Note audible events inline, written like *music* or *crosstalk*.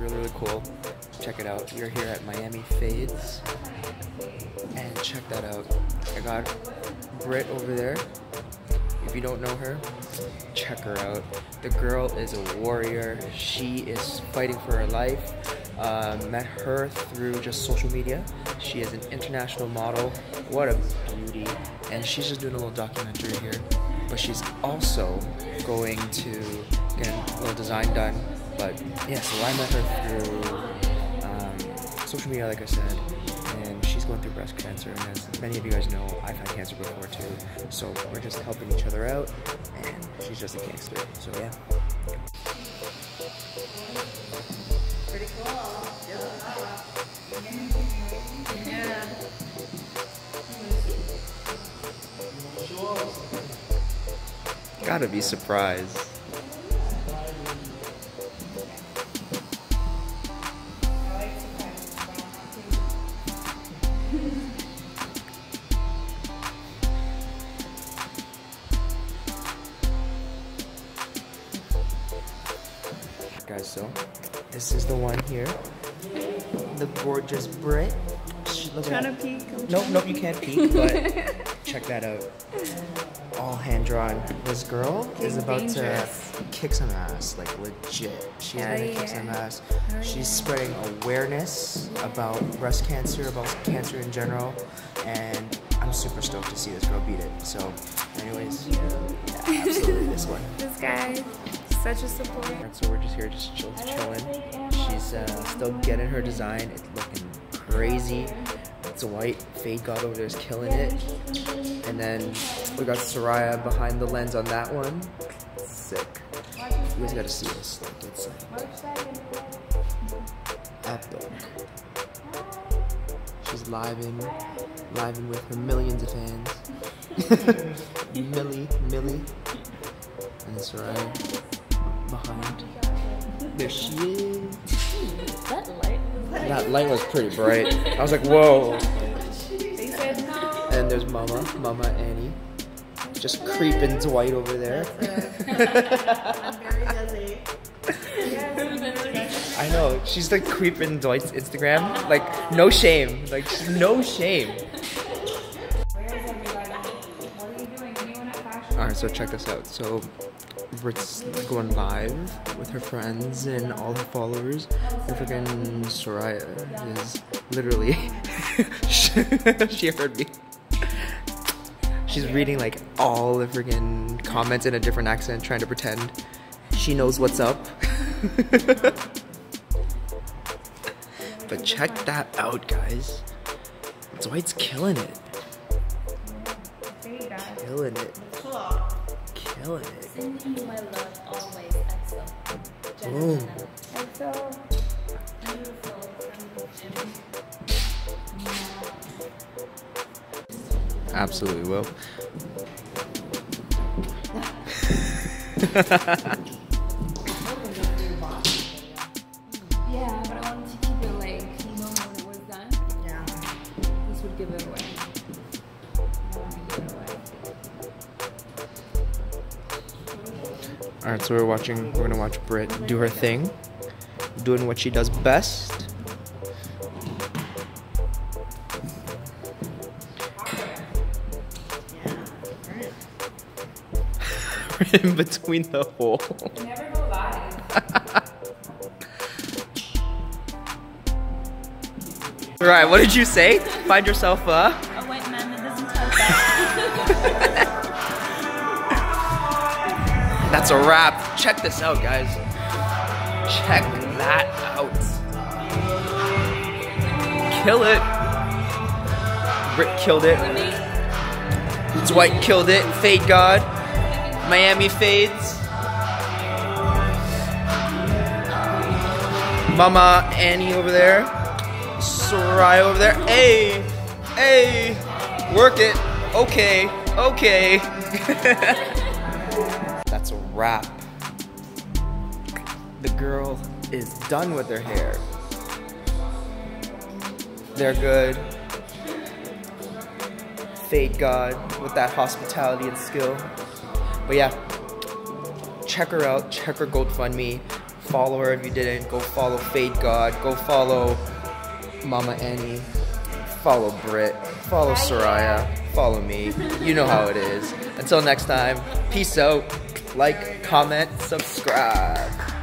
really, really cool. Check it out. You're here at Miami Fades. And check that out. I got Britt over there. If you don't know her, check her out. The girl is a warrior. She is fighting for her life. Uh, met her through just social media. She is an international model. What a beauty. And she's just doing a little documentary here. But she's also going to get a little design done. But yeah, so I met her through um, social media, like I said and she's going through breast cancer. And as many of you guys know, I've had cancer before too. So we're just helping each other out, and she's just a gangster. So yeah. Pretty cool. Yeah. Gotta be surprised. Guys, so this is the one here. The gorgeous Britt. She looks Trying like- to peek. Nope, nope, you can't peek, but *laughs* check that out. All hand drawn. This girl is about Dangerous. to kick some ass, like legit. She's Hell gonna kick some ass. Hell She's yeah. spreading awareness about breast cancer, about cancer in general, and I'm super stoked to see this girl beat it. So, anyways, yeah, absolutely this one. *laughs* This guy, such a support. Alright, so we're just here, just chill, chilling. She's uh, still getting her design. It's looking crazy. It's a white fade god over there is killing it. And then we got Soraya behind the lens on that one. Sick. You guys gotta see this. Like it's like epic. She's living, living with her millions of fans. *laughs* Millie, Millie, and Soraya behind. There she is. That light. That light was pretty bright. I was like, whoa. They said no. And there's Mama, Mama Annie, just creeping Dwight over there. *laughs* I'm very busy. I know she's like creeping Dwight's Instagram, like no shame, like no shame. All right, so check this out. So Britt's going live with her friends and all her followers. And freaking Soraya is literally, *laughs* she heard me. She's reading like all the freaking comments in a different accent, trying to pretend she knows what's up. *laughs* but check that out, guys. Dwight's killing it. Killing it. Killing it. Sending you my love always, EXO. Boom. So, Beautiful from Absolutely will. *laughs* *laughs* All right, so we're watching. We're gonna watch Britt do her thing, doing what she does best. *laughs* in between the hole. Never go live. All right, what did you say? Find yourself a. A white man that doesn't tell *laughs* That's a wrap. Check this out, guys. Check that out. Kill it. Britt killed it. Dwight killed it. Fade God. Miami fades. Mama Annie over there. Soraya over there. Hey, hey, work it. Okay, okay. *laughs* That's a wrap. The girl is done with her hair. They're good. Fade God with that hospitality and skill. But yeah, check her out. Check her GoFundMe follow her if you didn't. Go follow Fade God. Go follow Mama Annie. Follow Britt. Follow Soraya. Follow me. You know how it is. Until next time, peace out. Like, comment, subscribe.